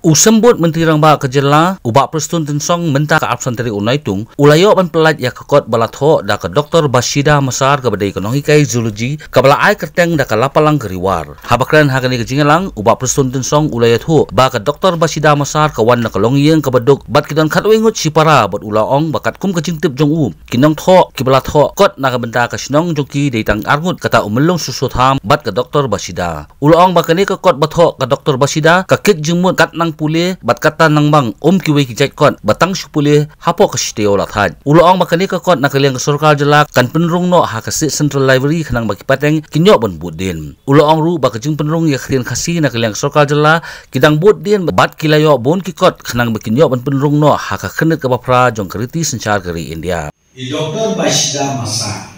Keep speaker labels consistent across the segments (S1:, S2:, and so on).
S1: Usembut Menteri Rangba Kejela ubak prestun tensong menta ke dari unai tung ulayo ban pelat ya kekot balatho da ke Dr. Bashida Masar ke badai kenohi kai zoologi ke bala ai kerteng da ke lapalang geriwar. Habakran hagani ke jingelang ubak prestun tensong ulayo thu ba ke Dr. Bashida Masar ke wan ke longyeng ke baduk bat kidon kat wengut sipara bat ulaong bakat kum ke jingtip jong u kinong tho ki balatho kot na ke benta ke sinong jongki dei tang arngut kata umelong susut ham bat ke Dr. Bashida. Ulaong bakani ke kot batho ke Dr. Bashida ke kit jengmut kat nang nang pule bat kata nang bang om kiwe ki jait kon batang shu pule hapo ka shite ola thaj ulo ong makani ka kon nakaliang ka sarkar jala kan penrung no ha ka central library khanang baki pateng kinyo bon budin ulo ong ru ba ka jing penrung ya khien khasi nakaliang sarkar jala kidang budin bat kilayo bon ki kot khanang baki kinyo bon penrung no ha ka khenet ka bapra jong kriti sanchar kari india.
S2: I doktor bashida masa.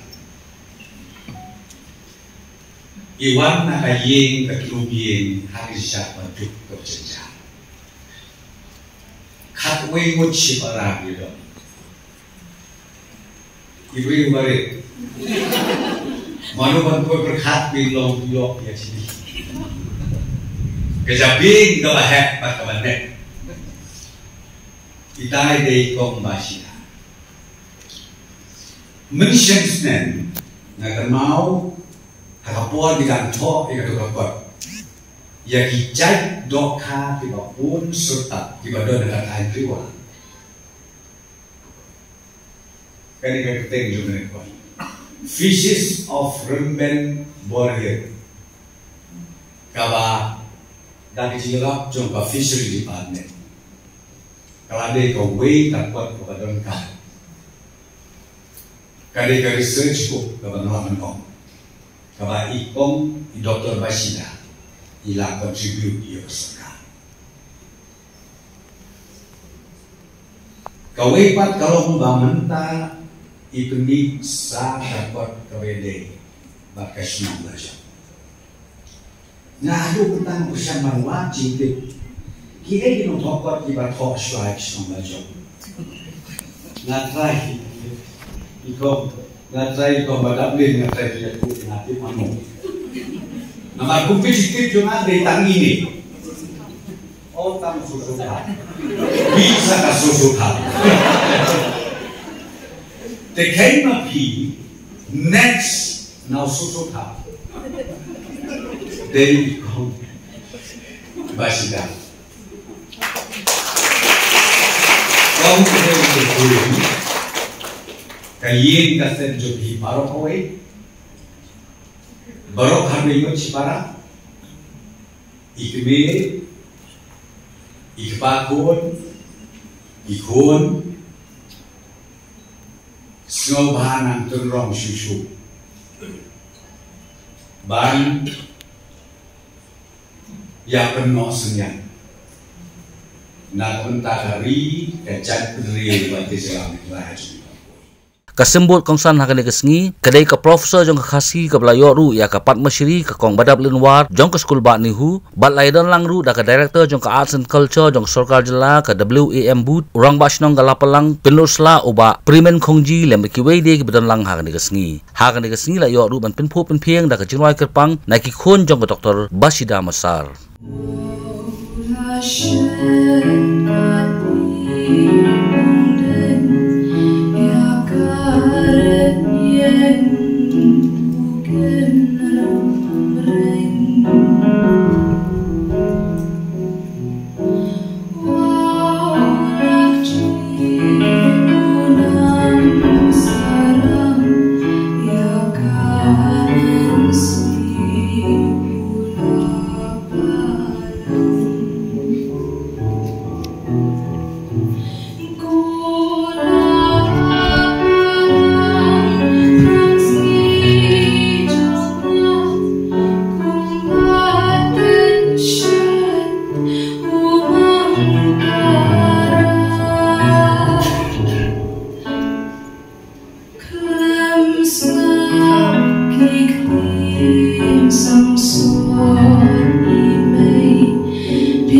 S2: Iwan nak kayeng 하고의 고치바랍니다. 이브이 말이 마누반 보이 berkat bilong bilong ya sini. Kejabing dah hek pak kabanek. Itai dei kong basia. Mention snen nagamau hakapuan di kantor ikat tukar kantor ya hijai doka di bawah serta di bawah dengan air riwa. Kani kani teng juga ni kuat. Fishes of Rumben Borger. Kaba dari jirap jumpa fishery department. Kalau ada kau way tak kuat kepada engkau. Kali ke research ko kepada orang kau. Kaba ikong Dr. Basida ila contribute iyo sa ka. Kawipat kalau mbamanta ipindi sa dapat kawede bakas ng lasya. Nahalo petang ko siya marwa cingkip. Kaya ginutokot iba talk strikes ng lasya. Natry. Ikaw, natry ikaw madapin, natry siya ko natin ano. Amar kupit sikit cuma bintang ini. Otam susuhan. Bisa kasusuhan. Det kan man blive nats når susuhan. Den kom. isso, Kom til den kultur. Kayen kasar jo bhi o hoye. Kami ikut para ikbe ikbakun ikun. Yang terong susu. Ban ya penuh senyap. Nak entah hari kecat beri bagi selamat lahir
S1: kasembut kongsan hakan ke sengi kedai ke profesor jong ke khasi ke belayo ru ya ke pat masyiri ke kong badab linwar jong ke skul ba nihu bat laidan lang ru da ke director jong ke arts and culture jong sarkar jela ke WAM boot urang ba shnong ke lapalang penusla uba primen kongji lem ki wei de ke bedan lang hakan ke sengi. Hakan ke sengi la yo ru ban pinpo pinpieng da ke jinwai kerpang na ki khon jong ke doktor Bashida Masar Kenneram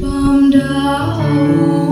S3: Bam da